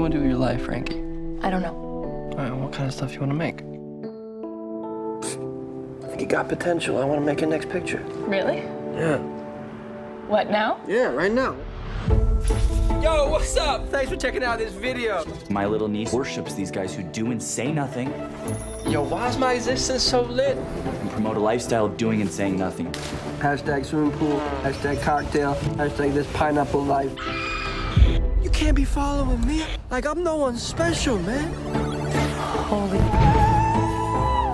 want to do with your life, Frankie? I don't know. All right, what kind of stuff you want to make? I think you got potential. I want to make a next picture. Really? Yeah. What now? Yeah, right now. Yo, what's up? Thanks for checking out this video. My little niece worships these guys who do and say nothing Yo, why is my existence so lit? and promote a lifestyle of doing and saying nothing. Hashtag swimming pool, hashtag cocktail, hashtag this pineapple life. You can't be following me. Like, I'm no one special, man. Holy.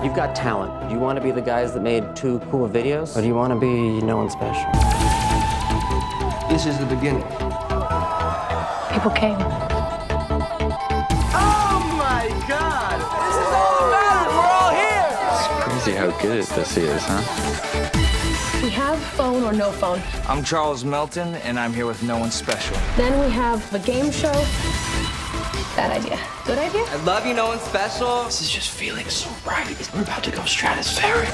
You've got talent. Do you want to be the guys that made two cool videos? Or do you want to be no one special? This is the beginning. People came. Oh my god! This is all that matters! We're all here! It's crazy how good this is, huh? We have phone or no phone. I'm Charles Melton, and I'm here with no one special. Then we have the game show. Bad idea. Good idea? I love you, no one special. This is just feeling so right. We're about to go stratospheric.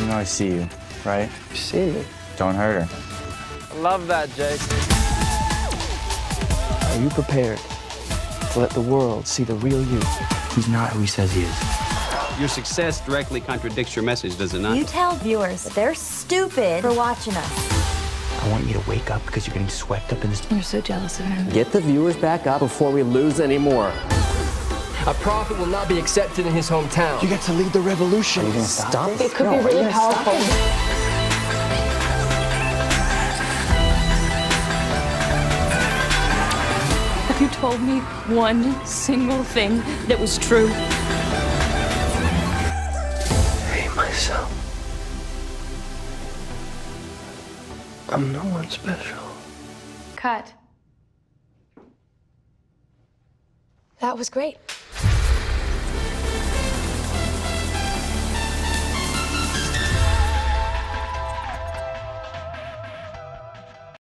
You know I see you, right? You see me? Don't hurt her. Love that, Jake. Are you prepared to let the world see the real you? He's not who he says he is. Your success directly contradicts your message, does it not? You tell viewers that they're stupid for watching us. I want you to wake up because you're getting swept up in this. You're so jealous of him. Get the viewers back up before we lose any more. A prophet will not be accepted in his hometown. You get to lead the revolution. Stop It could be really powerful. Have you told me one single thing that was true? I'm no one special. Cut. That was great.